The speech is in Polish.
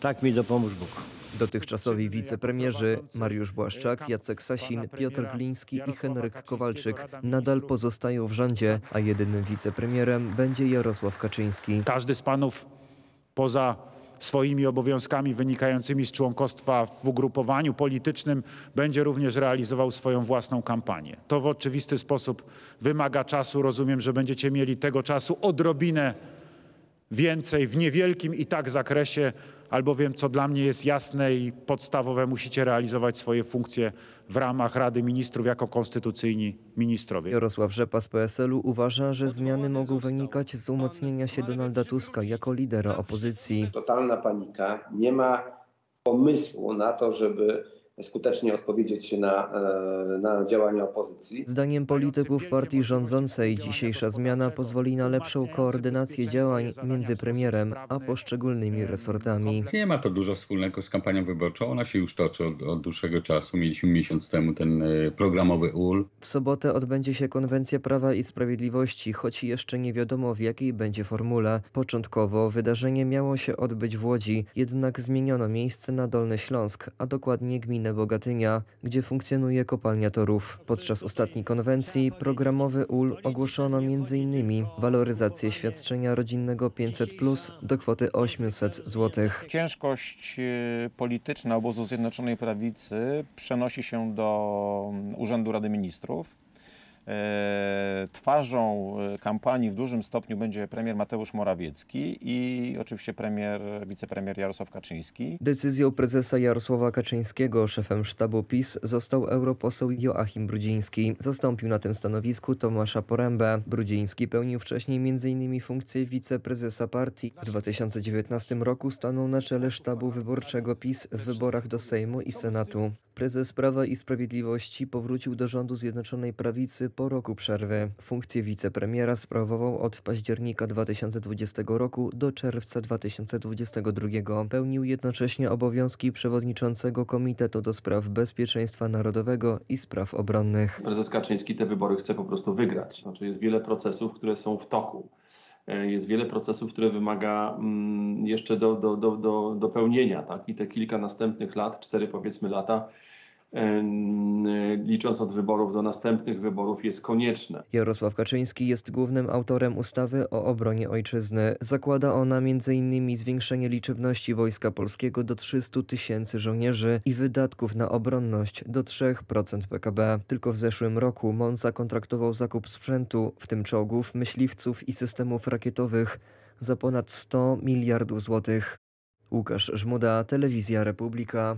Tak mi dopomóż Bóg. Dotychczasowi wicepremierzy Mariusz Błaszczak, Jacek Sasin, Piotr Gliński i Henryk Kowalczyk nadal pozostają w rządzie, a jedynym wicepremierem będzie Jarosław Kaczyński. Każdy z panów poza swoimi obowiązkami wynikającymi z członkostwa w ugrupowaniu politycznym będzie również realizował swoją własną kampanię. To w oczywisty sposób wymaga czasu. Rozumiem, że będziecie mieli tego czasu odrobinę więcej w niewielkim i tak zakresie, albowiem co dla mnie jest jasne i podstawowe, musicie realizować swoje funkcje w ramach Rady Ministrów jako konstytucyjni ministrowie. Jarosław Rzepa z PSL-u uważa, że zmiany mogą wynikać z umocnienia się Donalda Tuska jako lidera opozycji. totalna panika, nie ma pomysłu na to, żeby skutecznie odpowiedzieć na, e, na działania opozycji. Zdaniem polityków partii rządzącej dzisiejsza zmiana pozwoli na lepszą koordynację działań między premierem a poszczególnymi resortami. Nie ma to dużo wspólnego z kampanią wyborczą. Ona się już toczy od, od dłuższego czasu. Mieliśmy miesiąc temu ten e, programowy UL. W sobotę odbędzie się konwencja Prawa i Sprawiedliwości, choć jeszcze nie wiadomo w jakiej będzie formule. Początkowo wydarzenie miało się odbyć w Łodzi, jednak zmieniono miejsce na Dolny Śląsk, a dokładnie gminę Bogatynia, gdzie funkcjonuje kopalnia torów. Podczas ostatniej konwencji programowy UL ogłoszono m.in. waloryzację świadczenia rodzinnego 500+, do kwoty 800 zł. Ciężkość e, polityczna obozu Zjednoczonej Prawicy przenosi się do mm, Urzędu Rady Ministrów. E, Twarzą e, kampanii w dużym stopniu będzie premier Mateusz Morawiecki i oczywiście premier, wicepremier Jarosław Kaczyński. Decyzją prezesa Jarosława Kaczyńskiego szefem sztabu PiS został europoseł Joachim Brudziński. Zastąpił na tym stanowisku Tomasza Porębę. Brudziński pełnił wcześniej m.in. funkcję wiceprezesa partii. W 2019 roku stanął na czele sztabu wyborczego PiS w wyborach do Sejmu i Senatu. Prezes Prawa i Sprawiedliwości powrócił do rządu Zjednoczonej Prawicy po roku przerwy. Funkcję wicepremiera sprawował od października 2020 roku do czerwca 2022. Pełnił jednocześnie obowiązki przewodniczącego Komitetu do Spraw Bezpieczeństwa Narodowego i Spraw Obronnych. Prezes Kaczyński te wybory chce po prostu wygrać. Znaczy jest wiele procesów, które są w toku. E, Jest wiele procesów, które wymaga mm, jeszcze do, do, do, do, dopełnienia. Tak? I te kilka następnych lat, cztery powiedzmy lata, licząc od wyborów do następnych wyborów, jest konieczne. Jarosław Kaczyński jest głównym autorem ustawy o obronie ojczyzny. Zakłada ona m.in. zwiększenie liczebności Wojska Polskiego do 300 tysięcy żołnierzy i wydatków na obronność do 3% PKB. Tylko w zeszłym roku MON zakontraktował zakup sprzętu, w tym czołgów, myśliwców i systemów rakietowych za ponad 100 miliardów złotych. Łukasz Żmuda, Telewizja Republika.